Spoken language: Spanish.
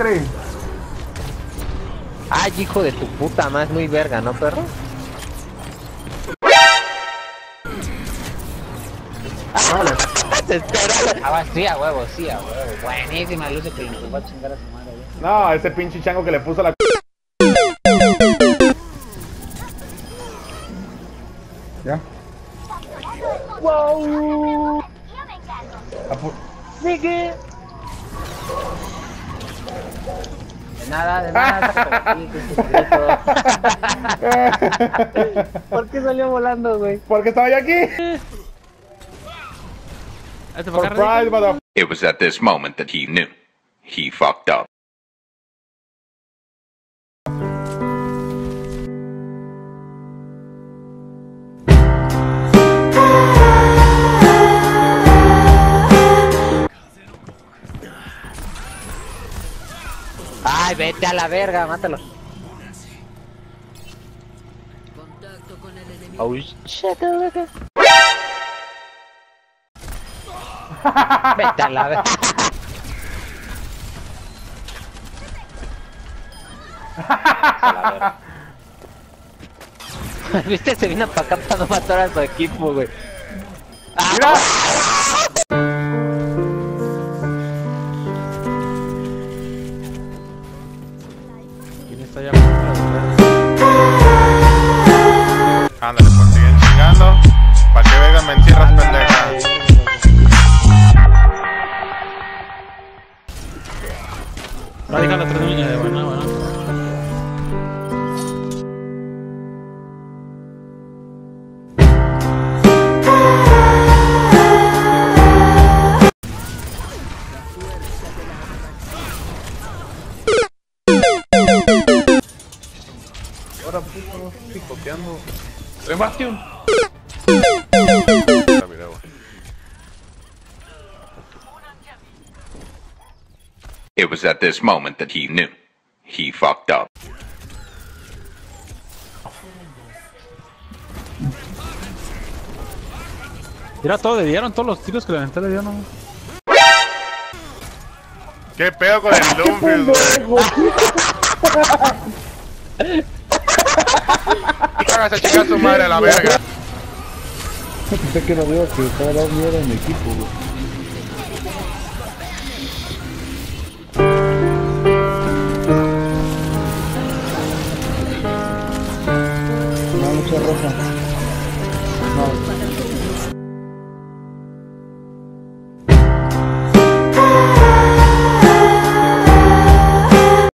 masacre. Ay, hijo de tu puta, más muy verga, ¿no, perro? Vale. Ah, sí, a huevo, sí, a huevo. Buenísima luce que le empujó a chingar a su madre. ya. No, ese pinche chango que le puso la... ¿Ya? ¡Wow! Apu- ¡Sigue! Nada, de nada, sácate de aquí, que es un ¿Por qué salió volando, güey? Porque estaba yo aquí. Este Surprise, mother... It was at this moment that he knew. He fucked up. Ay, vete a la verga, mátalo. Oh shit, verga. Vete a la verga. A la verga. Viste, se vino para acá para no matar a su equipo, güey. Ah, está afuera? Ándale, pues siguen chingando. ¿Para qué vengan me encierras, pendeja? Va dejando tres niños de bueno, puto, picoteando. ¡Soy Bastion! Ah, mira. It was at this moment that he knew. He fucked up. Mira todo, le dieron todos los tiros que le aventé, le dieron. ¿Qué pedo con el Doomfield, güey? Hágase chingar su madre a la verga. Pensé que lo veo que estaba dando miedo en mi equipo, güey. No, mucha roja. No.